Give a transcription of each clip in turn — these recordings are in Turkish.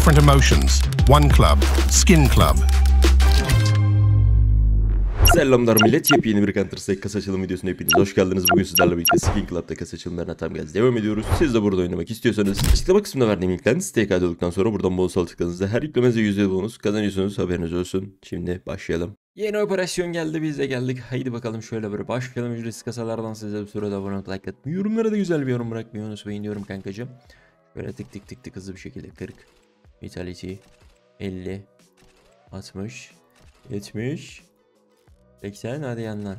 different emotions. One club, Skin Club. Selamlar millet. Yepyeni bir Counter Strike kasa açılım videosuna hepiniz hoş geldiniz. Bugün sizlerle birlikte Skin Club'da kasa açılımlarına tam gaz devam ediyoruz. Siz de burada oynamak istiyorsanız açıklama kısmında verdiğim linkten siteye kaydolduktan sonra buradan bonus tıkladığınızda her yüklemenize %100 bonus kazanıyorsunuz. Haberiniz olsun. Şimdi başlayalım. Yeni operasyon geldi biz de geldik. Haydi bakalım şöyle böyle başlayalım. Ücretsiz kasalardan size bir sürede abone olup like atmayı. Yorumlara da güzel bir yorum bırakmayı unutmayın diyorum kankacığım. Böyle tık tık tık tık hızlı bir şekilde 40. Vitality 50 60 70 80 hadi yandan.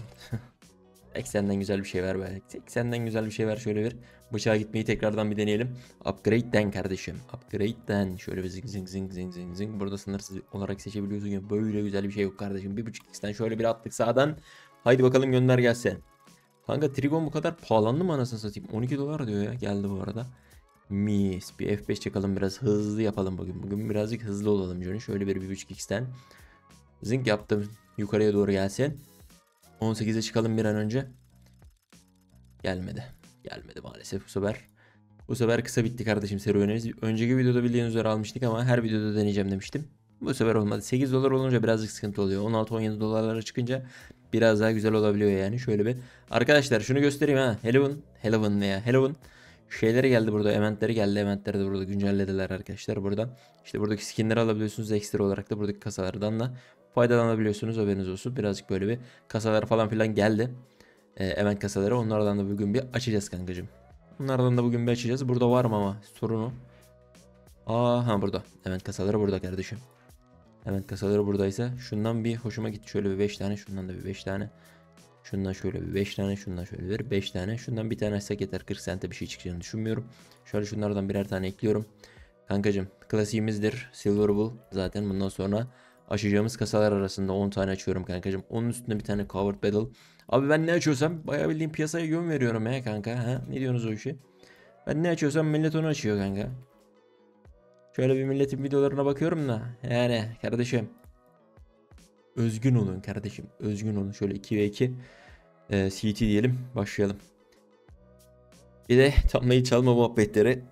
80'den güzel bir şey ver be. 80'den güzel bir şey ver şöyle bir. Bıçağa gitmeyi tekrardan bir deneyelim. Upgrade'den kardeşim. Upgrade'den. Şöyle bir zing zing zing zing zing zing. Burada sınırsız olarak seçebiliyorsun. Böyle güzel bir şey yok kardeşim. 1.5x'ten şöyle bir attık sağdan. Haydi bakalım gönder gelsin. Kanka Trigon bu kadar pahalandı mı anasını satayım? 12 dolar diyor ya. Geldi bu arada. Mis. Bir F5 çakalım biraz hızlı yapalım bugün. Bugün birazcık hızlı olalım Johnny. Şöyle bir 1.5x'ten. Zing yaptım. Yukarıya doğru gelsin. 18'e çıkalım bir an önce. Gelmedi. Gelmedi maalesef bu sefer. Bu sefer kısa bitti kardeşim serüvenimiz. Önceki videoda bildiğiniz üzere almıştık ama her videoda deneyeceğim demiştim. Bu sefer olmadı. 8 dolar olunca birazcık sıkıntı oluyor. 16-17 dolarlara çıkınca biraz daha güzel olabiliyor yani. Şöyle bir. Arkadaşlar şunu göstereyim ha. Halloween. Halloween ne ya? Halloween. Şeyleri geldi burada. Eventleri geldi. Eventleri de burada güncellediler arkadaşlar buradan. İşte buradaki skinleri alabiliyorsunuz ekstra olarak da buradaki kasalardan da faydalanabiliyorsunuz haberiniz olsun. Birazcık böyle bir kasalar falan filan geldi. Ee, event kasaları onlardan da bugün bir açacağız kankacığım. Onlardan da bugün bir açacağız. Burada var mı ama sorunu? Aa ha burada. Event kasaları burada kardeşim. Event kasaları buradaysa şundan bir hoşuma gitti. Şöyle bir 5 tane şundan da bir 5 tane. Şundan şöyle bir 5 tane şundan şöyle bir 5 tane. Şundan bir tane açsak yeter 40 sente bir şey çıkacağını düşünmüyorum. Şöyle şunlardan birer tane ekliyorum. Kankacım klasiğimizdir Silver Bull. Zaten bundan sonra açacağımız kasalar arasında 10 tane açıyorum kankacım. Onun üstünde bir tane Covered Battle. Abi ben ne açıyorsam bayağı bildiğim piyasaya yön veriyorum ya kanka. Ha? Ne diyorsunuz o işi? Ben ne açıyorsam millet onu açıyor kanka. Şöyle bir milletin videolarına bakıyorum da. Yani kardeşim. Özgün olun kardeşim. Özgün olun. Şöyle 2 ve 2 e, CT diyelim. Başlayalım. Bir de tamlayı çalma muhabbetleri.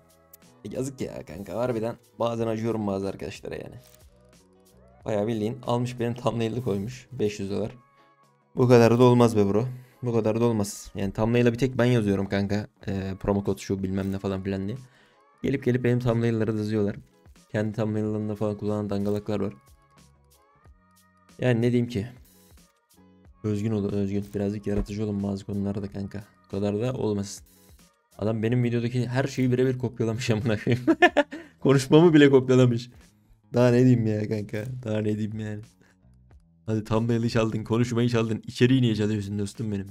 Yazık ya kanka harbiden. Bazen acıyorum bazı arkadaşlara yani. Bayağı bildiğin almış benim thumbnail'ı koymuş. 500 dolar. Bu kadar da olmaz be bro. Bu kadar da olmaz. Yani thumbnail'a bir tek ben yazıyorum kanka. Ee, promo kod şu bilmem ne falan filan diye. Gelip gelip benim thumbnail'ları yazıyorlar. Kendi thumbnail'larında falan kullanan dangalaklar var. Yani ne diyeyim ki. Özgün olun özgün. Birazcık yaratıcı olun bazı konularda kanka. Bu kadar da olmasın. Adam benim videodaki her şeyi birebir kopyalamış amına koyayım. Konuşmamı bile kopyalamış. Daha ne diyeyim ya kanka? Daha ne diyeyim yani? Hadi thumbnail'i çaldın, konuşmayı çaldın. İçeriği niye çalıyorsun dostum benim?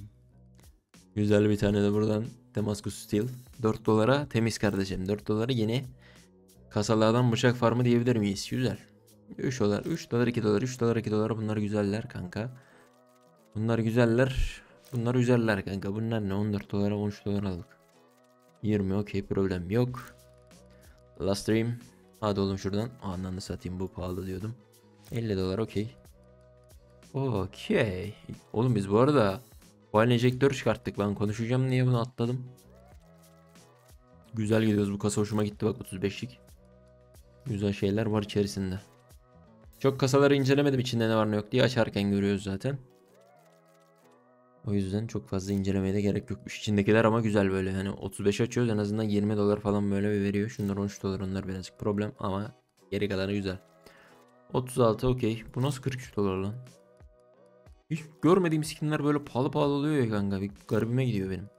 Güzel bir tane de buradan Damascus Steel. 4 dolara temiz kardeşim. 4 dolara yeni kasalardan bıçak farmı diyebilir miyiz? Güzel. 3 dolar, 3 dolar, 2 dolar, 3 dolar, 2 dolar. Bunlar güzeller kanka. Bunlar güzeller. Bunlar güzeller kanka. Bunlar ne? 14 dolara 13 dolar aldık. 20 okey problem yok. Last stream. Hadi oğlum şuradan. Ananı satayım bu pahalı diyordum. 50 dolar okey. Okey. Oğlum biz bu arada Coil enjektör çıkarttık. Ben konuşacağım niye bunu atladım. Güzel gidiyoruz. Bu kasa hoşuma gitti bak 35'lik. Güzel şeyler var içerisinde. Çok kasaları incelemedim içinde ne var ne yok diye açarken görüyoruz zaten. O yüzden çok fazla incelemeye de gerek yokmuş. İçindekiler ama güzel böyle. Hani 35 açıyoruz en azından 20 dolar falan böyle bir veriyor. Şunlar 13 dolar onlar birazcık problem ama geri kalanı güzel. 36 okey. Bu nasıl 43 dolar lan? Hiç görmediğim skinler böyle pahalı pahalı oluyor ya kanka. Bir garibime gidiyor benim.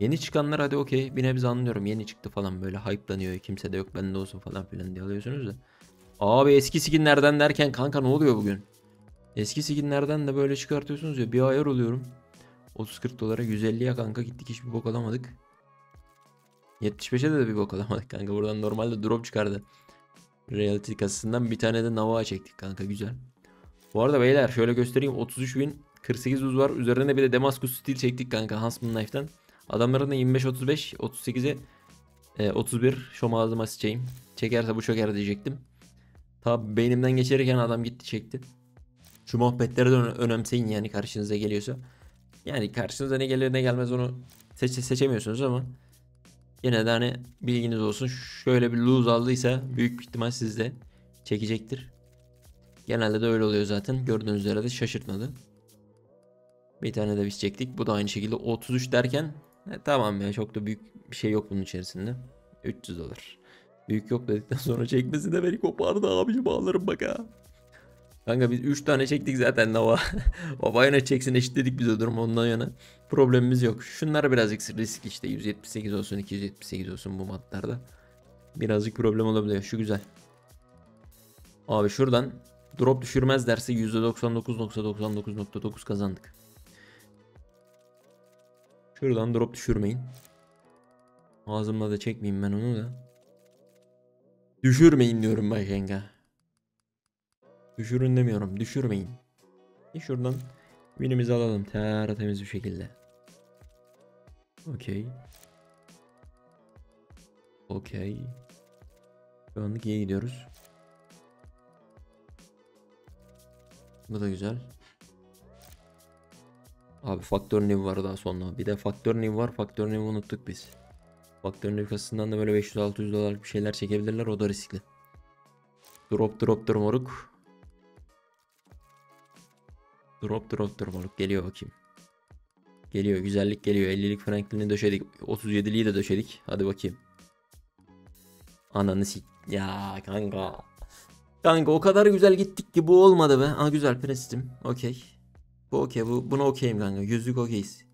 Yeni çıkanlar hadi okey. Bir nebze anlıyorum. Yeni çıktı falan böyle hype'lanıyor. Kimse de yok bende olsun falan filan diye alıyorsunuz da. Abi eski skinlerden derken kanka ne oluyor bugün? Eski skinlerden de böyle çıkartıyorsunuz ya bir ayar oluyorum. 30-40 dolara 150'ye kanka gittik hiçbir bok alamadık. 75'e de, de bir bok alamadık kanka. Buradan normalde drop çıkardı. Reality kasasından bir tane de Nava çektik kanka güzel. Bu arada beyler şöyle göstereyim 33.048 uz var. Üzerine bir de Damascus Steel çektik kanka Huntsman Knife'den. Adamların da 25-35 38'e e, 31 şom ağzıma sıçayım. Çekerse bu çöker diyecektim. Tabi beynimden geçerirken adam gitti çekti. Şu muhabbetleri de önemseyin yani karşınıza geliyorsa. Yani karşınıza ne gelir ne gelmez onu seç seçemiyorsunuz ama Yine de hani bilginiz olsun. Şöyle bir lose aldıysa büyük ihtimal sizde çekecektir. Genelde de öyle oluyor zaten. Gördüğünüz üzere de şaşırtmadı. Bir tane de biz çektik. Bu da aynı şekilde 33 derken e, tamam ya çok da büyük bir şey yok bunun içerisinde. 300 dolar. Büyük yok dedikten sonra çekmesi de beni kopardı abicim ağlarım bak ha. Kanka biz 3 tane çektik zaten Nova. Baba yine çeksin eşitledik biz o durum ondan yana. Problemimiz yok. Şunlar birazcık risk işte 178 olsun 278 olsun bu matlarda. Birazcık problem olabiliyor. Şu güzel. Abi şuradan drop düşürmez derse %99.99.9 kazandık. Şuradan drop düşürmeyin. Ağzımla da çekmeyeyim ben onu da. Düşürmeyin diyorum ben yenge. Düşürün demiyorum. Düşürmeyin. Bir şuradan winimizi alalım. Tertemiz bir şekilde. Okey. Okey. Şu anlık iyi gidiyoruz. Bu da güzel. Abi faktör new var daha sonra. Bir de faktör new var. Faktör new unuttuk biz. Faktör new kasasından da böyle 500-600 dolarlık bir şeyler çekebilirler. O da riskli. Drop drop drop moruk. Drop drop drop moruk. Geliyor bakayım. Geliyor. Güzellik geliyor. 50'lik Franklin'i döşedik. 37'liyi de döşedik. Hadi bakayım. Ananı sik. Ya kanka. Kanka o kadar güzel gittik ki bu olmadı be. Aa güzel prestim. Okey. Bu okey. Bu, buna okeyim kanka. Yüzlük okeyiz.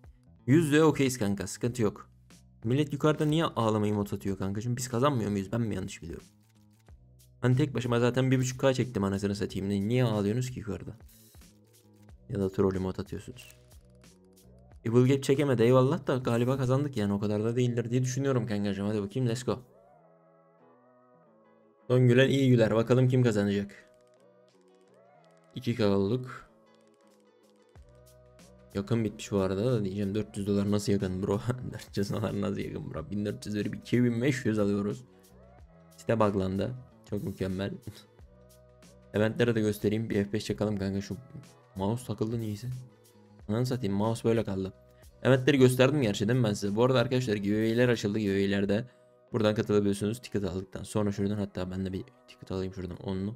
Yüzlüğe okeyiz kanka. Sıkıntı yok. Millet yukarıda niye ağlamayı mod atıyor kankacığım? Biz kazanmıyor muyuz? Ben mi yanlış biliyorum? Hani tek başıma zaten 1.5k çektim anasını satayım. Niye ağlıyorsunuz ki yukarıda? Ya da troll mod atıyorsunuz. Evil Gap çekemedi eyvallah da galiba kazandık yani o kadar da değildir diye düşünüyorum kankacığım. Hadi bakayım let's go. Son gülen iyi güler. Bakalım kim kazanacak. 2 olduk. Yakın bitmiş bu arada da diyeceğim 400 dolar nasıl yakın bro? 400 dolar nasıl yakın bro? 1400 verip 2500 alıyoruz. Site buglandı. Çok mükemmel. Eventlere de göstereyim. Bir F5 çakalım kanka şu mouse takıldı niyeyse. Ananı satayım mouse böyle kaldı. Eventleri gösterdim gerçi değil mi ben size? Bu arada arkadaşlar giveaway'ler açıldı. Giveaway'lerde buradan katılabiliyorsunuz. Ticket aldıktan sonra şuradan hatta ben de bir ticket alayım şuradan 10'lu.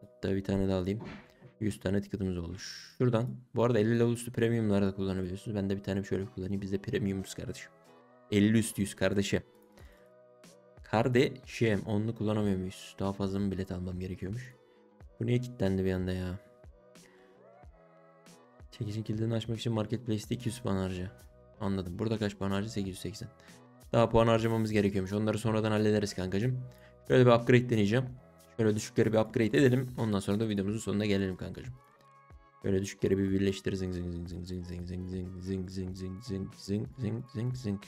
Hatta bir tane daha alayım. 100 tane ticket'ımız oldu. Şuradan. Bu arada 50 level üstü premium'ları da kullanabiliyorsunuz. Ben de bir tane şöyle kullanayım. Biz de premium'uz kardeşim. 50 üstü 100 kardeşim. Kardeşim. Onu kullanamıyor muyuz? Daha fazla mı bilet almam gerekiyormuş? Bu niye kilitlendi bir anda ya? Çekicin kilidini açmak için Marketplace'te 200 puan harca. Anladım. Burada kaç puan harca? 880. Daha puan harcamamız gerekiyormuş. Onları sonradan hallederiz kankacım. Şöyle bir upgrade deneyeceğim. Şöyle düşükleri bir upgrade edelim. Ondan sonra da videomuzun sonuna gelelim kankacım. Şöyle düşükleri bir birleştir. Zing zing zing zing zing zing zing zing zing zing zing zing zing zing zing zing.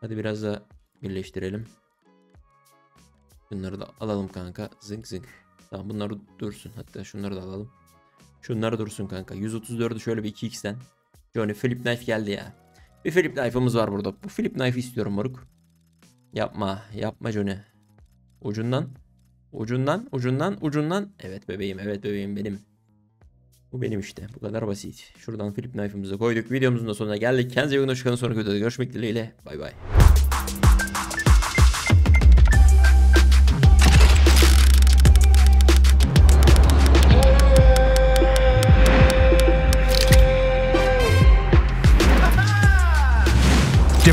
Hadi biraz da birleştirelim. Bunları da alalım kanka. Zing zing. Tamam bunlar dursun. Hatta şunları da alalım. Şunlar dursun kanka. 134'ü şöyle bir 2x'ten. Johnny flip knife geldi ya. Bir flip knife'ımız var burada. Bu flip knife istiyorum moruk. Yapma. Yapma Johnny. Ucundan. Ucundan. Ucundan. Ucundan. Evet bebeğim. Evet bebeğim benim. Bu benim işte. Bu kadar basit. Şuradan flip knife'ımızı koyduk. Videomuzun da sonuna geldik. Kendinize iyi bakın. Hoşçakalın. Sonraki videoda görüşmek dileğiyle. Bay bay.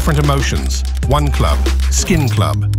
Different emotions. One club. Skin Club.